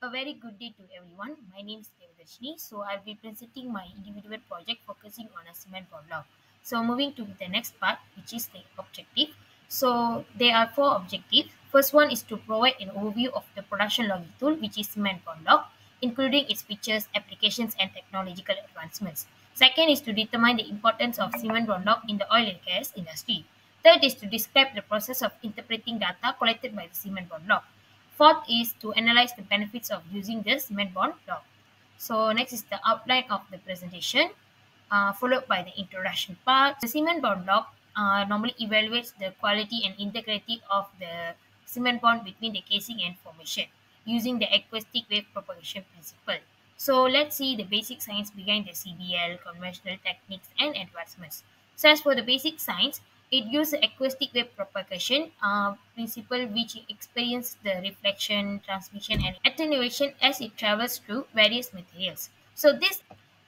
A very good day to everyone. My name is Devadarshini. So I'll be presenting my individual project focusing on a cement bond log. So moving to the next part, which is the objective. So there are four objectives. First one is to provide an overview of the production logging tool, which is cement log, including its features, applications, and technological advancements. Second is to determine the importance of cement bond log in the oil and gas industry. Third is to describe the process of interpreting data collected by the cement bond log. Fourth is to analyze the benefits of using the cement bond log. So next is the outline of the presentation, uh, followed by the introduction part. The cement bond log uh, normally evaluates the quality and integrity of the cement bond between the casing and formation using the acoustic wave propagation principle. So let's see the basic science behind the CBL, conventional techniques and advancements. So as for the basic science, it uses acoustic wave propagation uh, principle which experiences the reflection, transmission and attenuation as it travels through various materials. So this,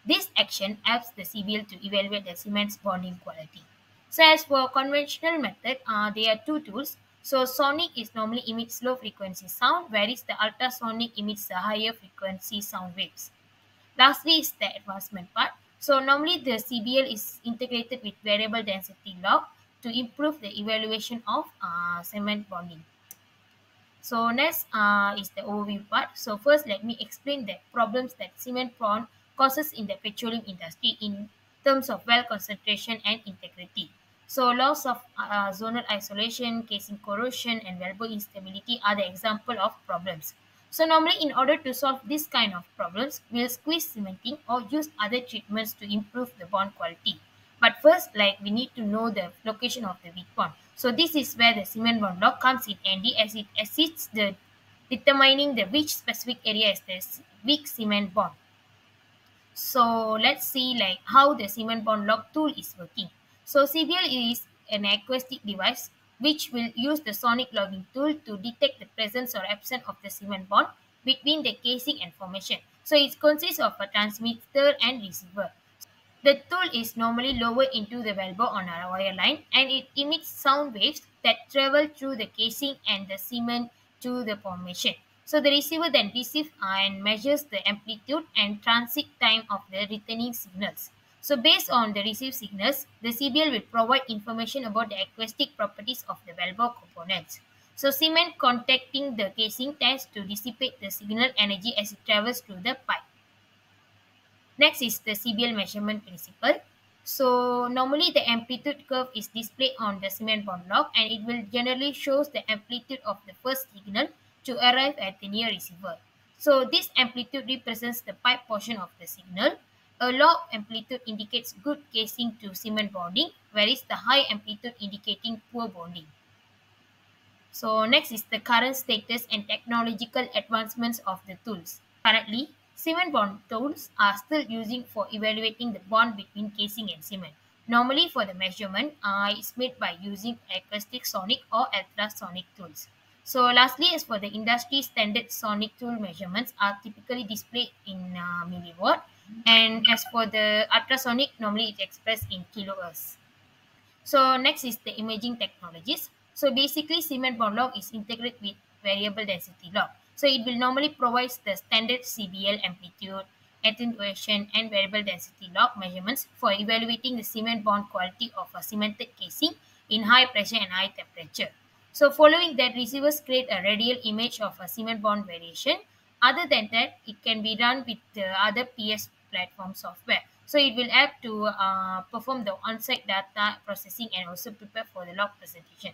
this action helps the CBL to evaluate the cement's bonding quality. So as for conventional method, uh, there are two tools. So sonic is normally emits low frequency sound, whereas the ultrasonic emits the higher frequency sound waves. Lastly is the advancement part. So normally the CBL is integrated with variable density log to improve the evaluation of uh, cement bonding. So next uh, is the overview part. So first let me explain the problems that cement bond causes in the petroleum industry in terms of well concentration and integrity. So loss of uh, zonal isolation, casing corrosion and wellbore instability are the example of problems. So normally in order to solve this kind of problems, we'll squeeze cementing or use other treatments to improve the bond quality. But first, like we need to know the location of the weak bond. So this is where the cement bond log comes in handy as it assists the determining the which specific area is the weak cement bond. So let's see like how the cement bond log tool is working. So CBL is an acoustic device which will use the sonic logging tool to detect the presence or absence of the cement bond between the casing and formation. So it consists of a transmitter and receiver. The tool is normally lowered into the wellbore on a wire line and it emits sound waves that travel through the casing and the cement to the formation. So the receiver then receives and measures the amplitude and transit time of the returning signals. So based on the received signals, the CBL will provide information about the acoustic properties of the wellbore components. So cement contacting the casing tends to dissipate the signal energy as it travels through the pipe. Next is the CBL measurement principle. So normally the amplitude curve is displayed on the cement bond log and it will generally shows the amplitude of the first signal to arrive at the near receiver. So this amplitude represents the pipe portion of the signal. A low amplitude indicates good casing to cement bonding, whereas the high amplitude indicating poor bonding. So next is the current status and technological advancements of the tools. Currently, Cement bond tools are still using for evaluating the bond between casing and cement. Normally for the measurement, uh, it's made by using acoustic sonic or ultrasonic tools. So lastly, as for the industry standard sonic tool measurements are typically displayed in uh, millivolt. And as for the ultrasonic, normally it's expressed in kilohertz. So next is the imaging technologies. So basically, cement bond log is integrated with variable density log. So it will normally provide the standard CBL amplitude, attenuation, and variable density log measurements for evaluating the cement bond quality of a cemented casing in high pressure and high temperature. So following that, receivers create a radial image of a cement bond variation. Other than that, it can be done with the other PS platform software. So it will help to uh, perform the on-site data processing and also prepare for the log presentation.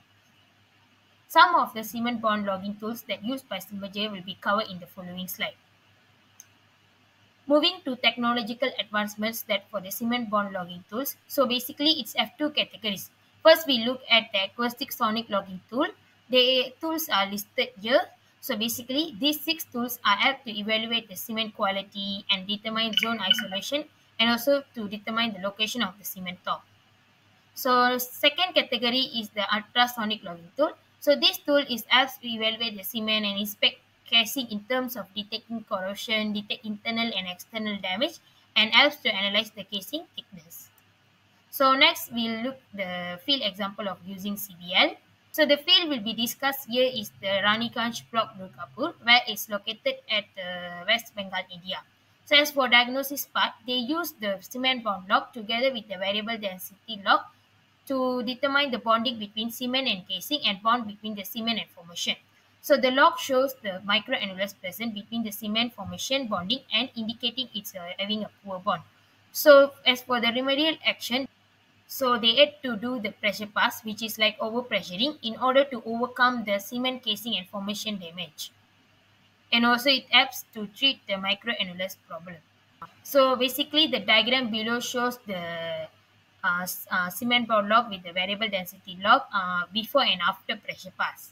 Some of the cement bond logging tools that used by Schlumberger will be covered in the following slide. Moving to technological advancements that for the cement bond logging tools. So basically it's F2 categories. First we look at the acoustic sonic logging tool. The tools are listed here. So basically these six tools are help to evaluate the cement quality and determine zone isolation and also to determine the location of the cement top. So second category is the ultrasonic logging tool. So this tool is helps to evaluate the cement and inspect casing in terms of detecting corrosion, detect internal and external damage, and helps to analyze the casing thickness. So next we'll look the field example of using CBL. So the field will be discussed here is the Raniganj block Durgapur where it's located at uh, West Bengal, India. So as for diagnosis part, they use the cement bond log together with the variable density log to determine the bonding between cement and casing and bond between the cement and formation. So the log shows the microannulus present between the cement formation bonding and indicating it's uh, having a poor bond. So as for the remedial action, so they had to do the pressure pass, which is like overpressuring in order to overcome the cement casing and formation damage. And also it helps to treat the microannulus problem. So basically the diagram below shows the cement bond log with the variable density log uh, before and after pressure pass.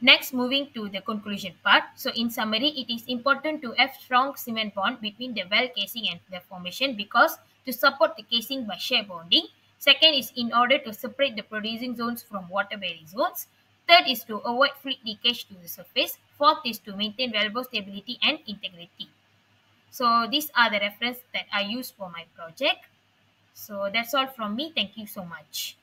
Next, moving to the conclusion part. So in summary, it is important to have strong cement bond between the well casing and the formation because to support the casing by shear bonding. Second is in order to separate the producing zones from water bearing zones. Third is to avoid fluid leakage to the surface. Fourth is to maintain wellbore stability and integrity. So these are the references that I use for my project. So that's all from me. Thank you so much.